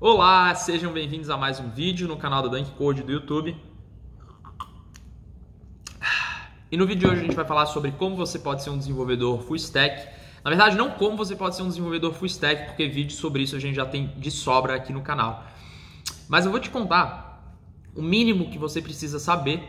Olá, sejam bem-vindos a mais um vídeo no canal da Dunk Code do YouTube. E no vídeo de hoje a gente vai falar sobre como você pode ser um desenvolvedor full stack. Na verdade, não como você pode ser um desenvolvedor full stack, porque vídeos sobre isso a gente já tem de sobra aqui no canal. Mas eu vou te contar o mínimo que você precisa saber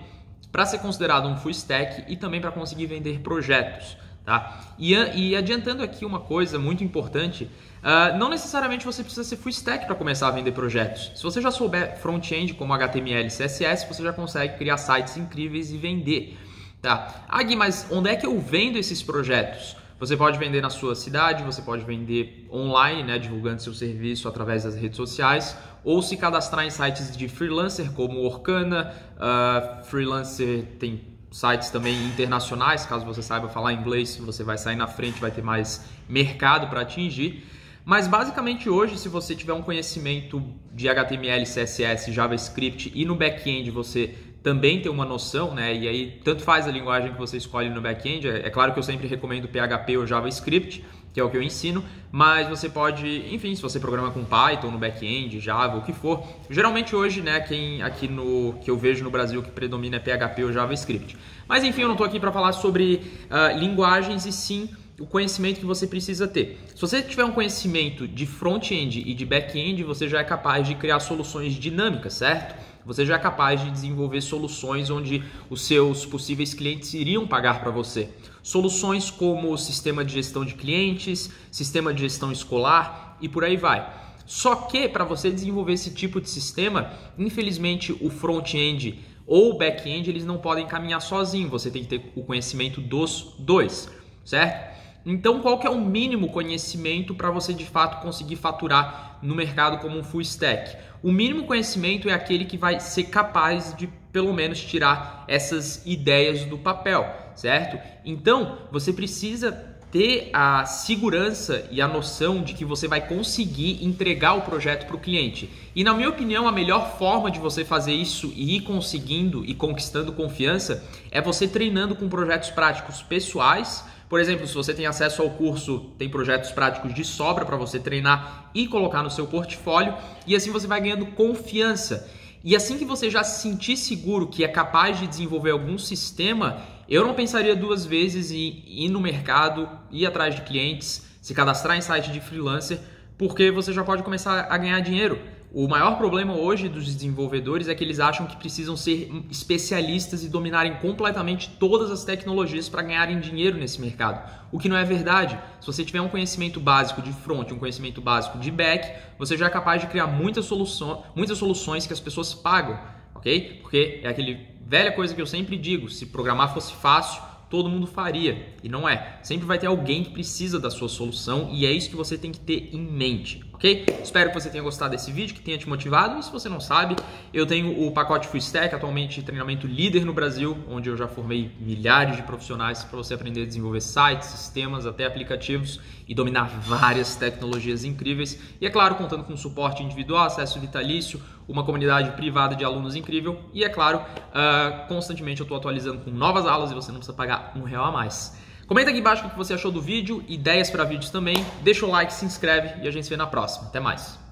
para ser considerado um full stack e também para conseguir vender projetos. Tá? E, e, adiantando aqui uma coisa muito importante, uh, não necessariamente você precisa ser full stack para começar a vender projetos. Se você já souber front-end como HTML e CSS, você já consegue criar sites incríveis e vender. Tá? Ah, Gui, mas onde é que eu vendo esses projetos? Você pode vender na sua cidade, você pode vender online, né, divulgando seu serviço através das redes sociais, ou se cadastrar em sites de freelancer como Orkana, uh, Freelancer tem sites também internacionais, caso você saiba falar inglês, você vai sair na frente, vai ter mais mercado para atingir. Mas basicamente hoje, se você tiver um conhecimento de HTML, CSS, JavaScript e no back-end você também tem uma noção, né? E aí tanto faz a linguagem que você escolhe no back-end. É, é claro que eu sempre recomendo PHP ou JavaScript, que é o que eu ensino, mas você pode, enfim, se você programa com Python no back-end, Java, o que for. Geralmente hoje, né, quem aqui no que eu vejo no Brasil que predomina é PHP ou JavaScript. Mas enfim, eu não estou aqui para falar sobre uh, linguagens e sim o conhecimento que você precisa ter. Se você tiver um conhecimento de front-end e de back-end, você já é capaz de criar soluções dinâmicas, certo? Você já é capaz de desenvolver soluções onde os seus possíveis clientes iriam pagar para você. Soluções como sistema de gestão de clientes, sistema de gestão escolar e por aí vai. Só que para você desenvolver esse tipo de sistema, infelizmente o front-end ou o back-end eles não podem caminhar sozinho. Você tem que ter o conhecimento dos dois, certo? Então, qual que é o mínimo conhecimento para você de fato conseguir faturar no mercado como um full stack? O mínimo conhecimento é aquele que vai ser capaz de pelo menos tirar essas ideias do papel, certo? Então, você precisa ter a segurança e a noção de que você vai conseguir entregar o projeto para o cliente. E na minha opinião, a melhor forma de você fazer isso e ir conseguindo e conquistando confiança é você treinando com projetos práticos pessoais. Por exemplo, se você tem acesso ao curso, tem projetos práticos de sobra para você treinar e colocar no seu portfólio, e assim você vai ganhando confiança. E assim que você já se sentir seguro que é capaz de desenvolver algum sistema, eu não pensaria duas vezes em ir no mercado, ir atrás de clientes, se cadastrar em site de freelancer, porque você já pode começar a ganhar dinheiro. O maior problema hoje dos desenvolvedores é que eles acham que precisam ser especialistas e dominarem completamente todas as tecnologias para ganharem dinheiro nesse mercado. O que não é verdade. Se você tiver um conhecimento básico de front, um conhecimento básico de back, você já é capaz de criar muitas, soluções, muitas soluções que as pessoas pagam, ok? Porque é aquele velha coisa que eu sempre digo: se programar fosse fácil, todo mundo faria. E não é. Sempre vai ter alguém que precisa da sua solução e é isso que você tem que ter em mente, ok? Espero que você tenha gostado desse vídeo, que tenha te motivado. E se você não sabe, eu tenho o pacote Full Stack, atualmente treinamento líder no Brasil, onde eu já formei milhares de profissionais para você aprender a desenvolver sites, sistemas, até aplicativos e dominar várias tecnologias incríveis. E é claro, contando com suporte individual, acesso vitalício, uma comunidade privada de alunos incrível e, é claro, uh, constantemente eu estou atualizando com novas aulas e você não precisa pagar um real a mais. Comenta aqui embaixo o que você achou do vídeo, ideias para vídeos também, deixa o like, se inscreve e a gente se vê na próxima. Até mais!